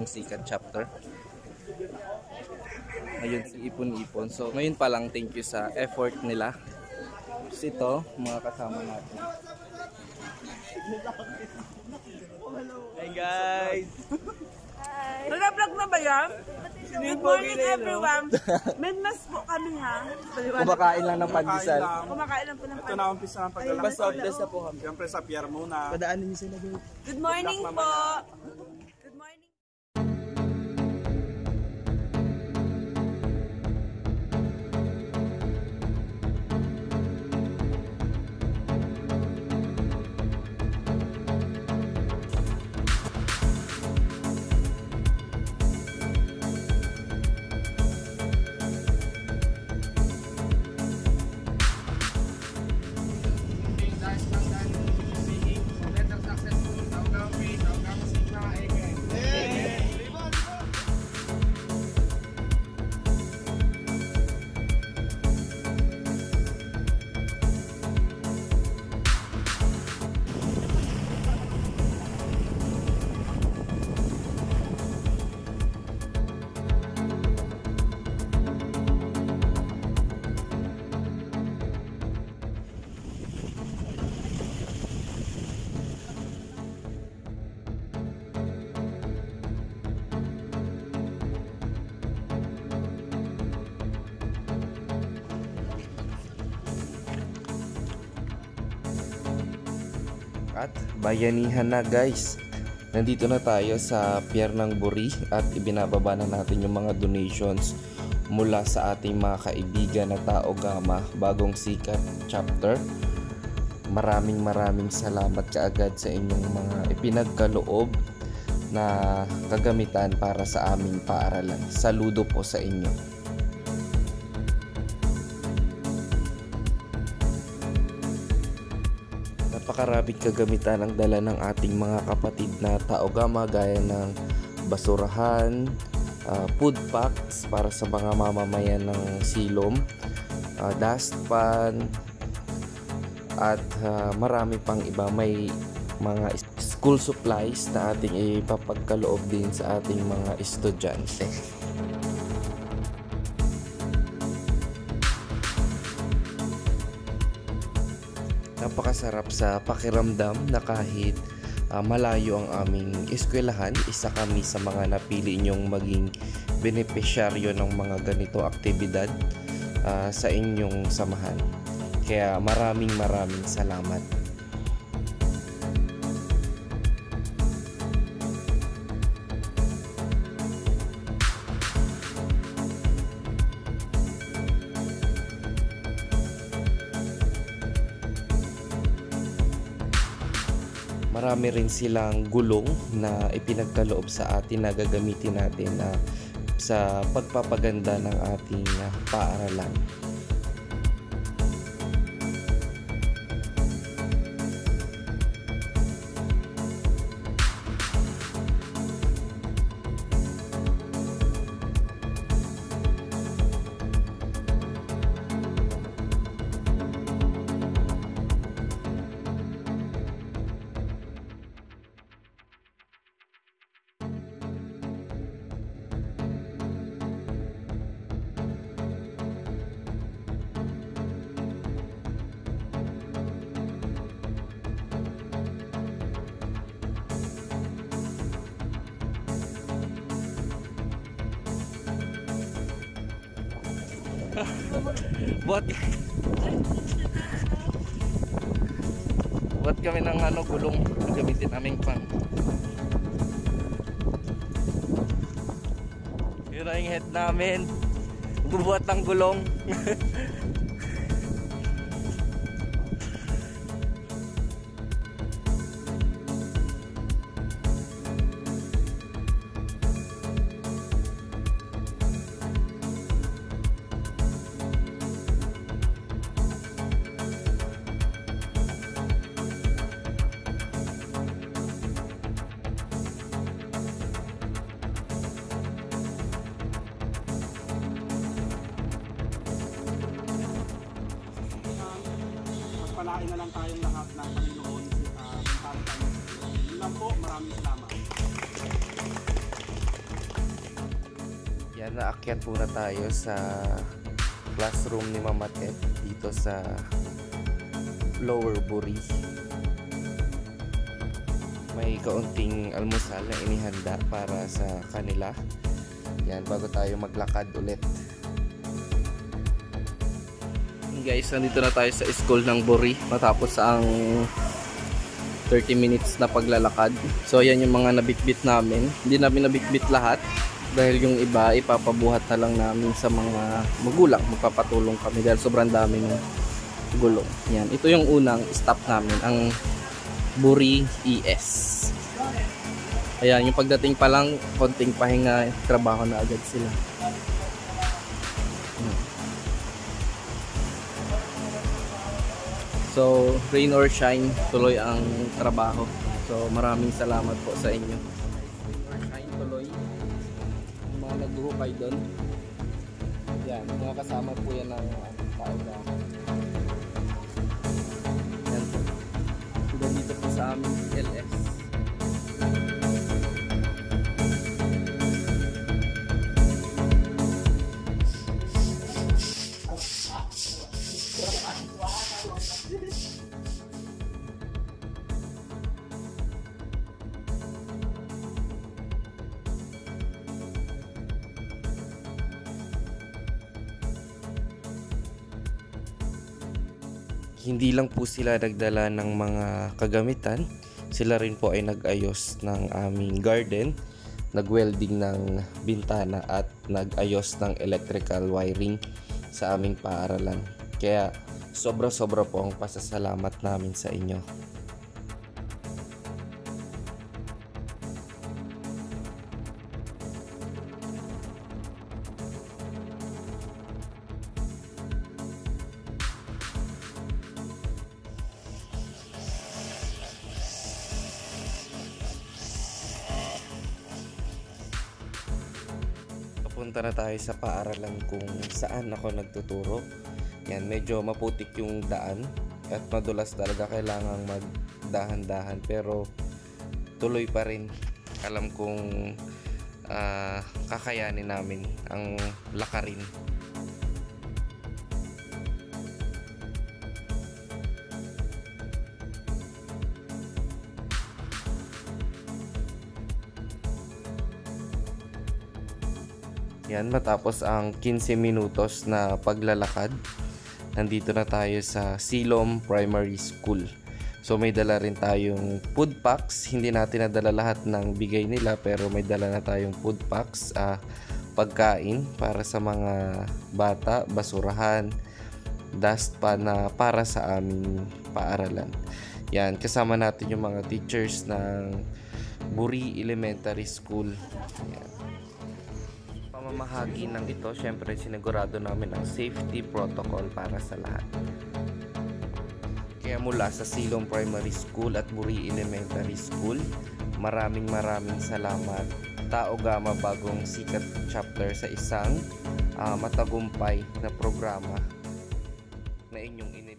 Bagong sikat chapter. Ngayon si Ipon-Ipon. So ngayon pa lang thank you sa effort nila. Tapos ito, mga kasama natin. Hey guys! Nag-vlog na ba yan? Good morning everyone. Medmas po kami ha. Kumakain lang ng pandesal. Kumakain lang po ng Ito na umpisa ang paglalakad. Basta updas na po kami. Siyempre sa pier muna. Padaanin niyo sila. Good morning po. At bayanihan na guys. Nandito na tayo sa Pier ng Buri at ibinababa na natin yung mga donations mula sa ating mga kaibigan na Tao Gama bagong sikat chapter. Maraming maraming salamat kaagad sa inyong mga ipinagkaloob na kagamitan para sa aming paaralan. Saludo po sa inyo. Napakaraming kagamitan ang dala ng ating mga kapatid na taogama gaya ng basurahan, ah, food packs para sa mga mamamayan ng silom, ah, dustpan, at ah, marami pang iba. May mga school supplies na ating ipapagkaloob din sa ating mga estudyante. Napakasarap sa pakiramdam na kahit ah, malayo ang aming eskwelahan, isa kami sa mga napili nyong maging benepisyaryo ng mga ganito aktibidad ah, sa inyong samahan. Kaya maraming maraming salamat. Marami rin silang gulong na ipinagkaloob sa atin na gagamitin natin na sa pagpapaganda ng ating ah, paaralan. Buat Buat kami ng ano gulong gamitin naming pang. Yun ang head namin. Bubuhat ng gulong. Magpalain na lang tayong lahat ng Panginoon. Uh, para tayo. Yun lang po. Maraming salamat. Yan, naakyat muna tayo sa classroom ni Mama Ted dito sa Lower Buri. May kaunting almusal na inihanda para sa kanila. Yan, bago tayo maglakad ulit. Guys, nandito na tayo sa school ng Buri matapos ang 30 minutes na paglalakad. So, yan yung mga nabitbit namin. Hindi namin nabitbit lahat dahil yung iba ipapabuhat na lang namin sa mga magulang. Magpapatulong kami dahil sobrang dami ng gulong. Yan. Ito yung unang stop namin, ang Buri ES. Ayan, yung pagdating pa lang, konting pahinga, trabaho na agad sila. Hmm. So, rain or shine, tuloy ang trabaho. So, maraming salamat po sa inyo. Shine, tuloy. Yung mga naghuhukay doon. Yan, mga kasama po yan ng uh, tao na. Yan po. Dito po sa aming PLS. Hindi lang po sila nagdala ng mga kagamitan, sila rin po ay nag-ayos ng aming garden, nag-welding ng bintana at nag-ayos ng electrical wiring sa aming paaralan. Kaya sobra-sobra po ang pasasalamat namin sa inyo. Papunta na tayo sa paaralan kung saan ako nagtuturo. Yan, medyo maputik yung daan at madulas talaga kailangang magdahan-dahan pero tuloy pa rin. Alam kong ah, kakayanin namin ang lakarin. Yan, matapos ang 15 minutos na paglalakad, nandito na tayo sa Silom Primary School. So may dala rin tayong food packs. Hindi natin nadala lahat ng bigay nila pero may dala na tayong food packs, ah, pagkain para sa mga bata, basurahan, dustpan na para sa aming paaralan. Yan, kasama natin yung mga teachers ng Buri Elementary School. Yan pamamahagi ng ito, syempre sinigurado namin ang safety protocol para sa lahat. Kaya mula sa Silong Primary School at Buri Elementary School, maraming maraming salamat. Tao Gama bagong sikat chapter sa isang ah, matagumpay na programa na inyong inilagay.